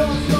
your soul.